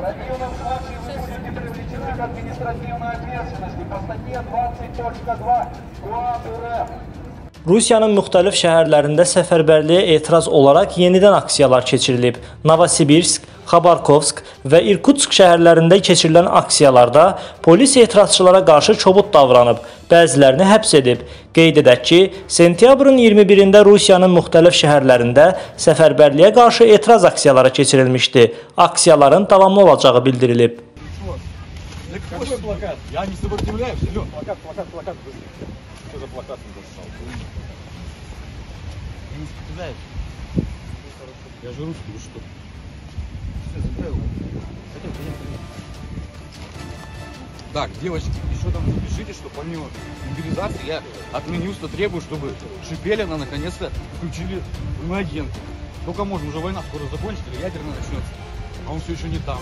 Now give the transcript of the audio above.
противном случае вы будете привлечены к административной ответственности по статье 20.2 КОАП РФ. Rusiyanın müxtəlif şəhərlərində səfərbərliyə etiraz olaraq yenidən aksiyalar keçirilib. Novosibirsk, Xabarkovsk və Irkutsk şəhərlərində keçirilən aksiyalarda polis etirazçılara qarşı kobud davranıb, bəzilərini həbs edib. Qeyd edək ki, sentyabrın 21-də Rusiyanın müxtəlif şəhərlərində səfərbərliyə qarşı etiraz aksiyaları keçirilmişdi. Aksiyaların davamlı olacağı bildirilib. Да какой плакат? Я не сопротивляюсь, Алён. Плакат, плакат, плакат. Что за плакат он достал? Я не сопротивляюсь. Я же русский, вы что? Так, девочки, еще там напишите, что помимо мобилизации я от Минюста требую, чтобы Шипелина наконец-то включили в агенты. Только можем, уже война скоро закончится, или ядерная начнется. А он все еще не там.